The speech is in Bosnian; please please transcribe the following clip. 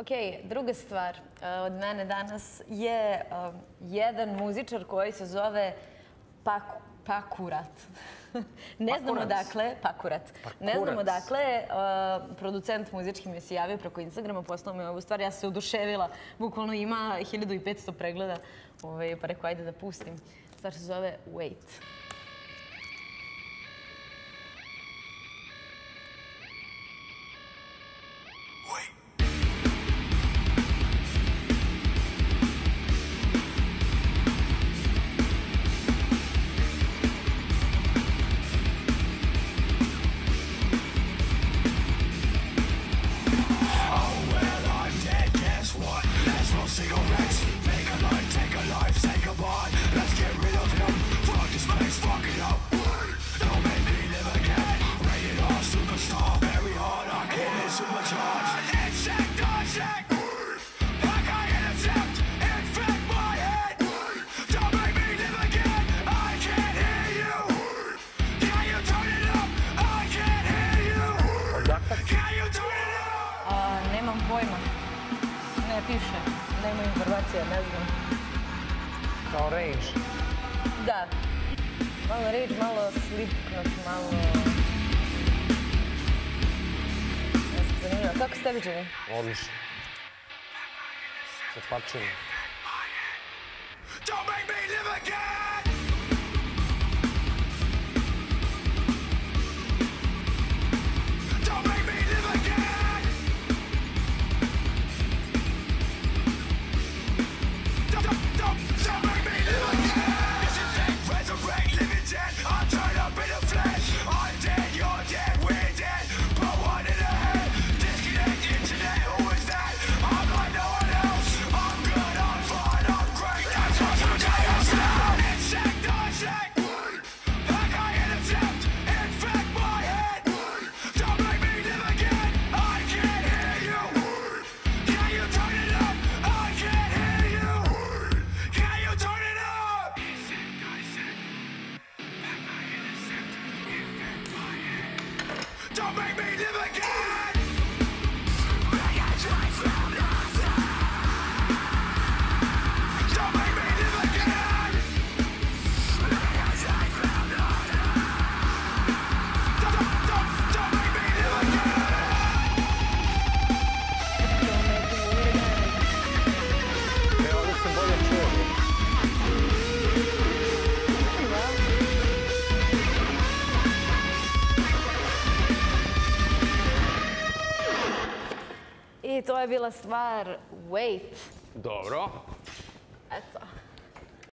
Ok, druga stvar uh, od mene danas je um, jedan muzičar koji se zove Paku, Pakurat. ne znamo dakle, Pakurat. Ne znamo dakle, uh, producent muzički mi se javio preko Instagrama, poslao mi ovu stvar, ja se uduševila, bukvalno ima 1500 pregleda, ovaj, pa rekao ajde da pustim. Stvar se zove Wait. cigarettes Make a life, take a life, say goodbye. Let's get rid of him. Fuck this place, fuck it up. Don't make me live again. Rated R, superstar Very hard, I can't hit supercharged Insect, dissect I can't intercept Infect my head. Don't make me live again. I can't hear you. Can you turn it up? I can't hear you. Can you turn it up? Nemam pojma. Ne piše. Nema informacija, ne znam. Kao Rage? Da. Malo Rage, malo Slipknot, malo... Ne znam, zanimljivo. Kako ste tebi čini? Odlično. Sa pačenim. Don't make me live again! Don't make me live again! to je bila stvar wait. Dobro. Eto.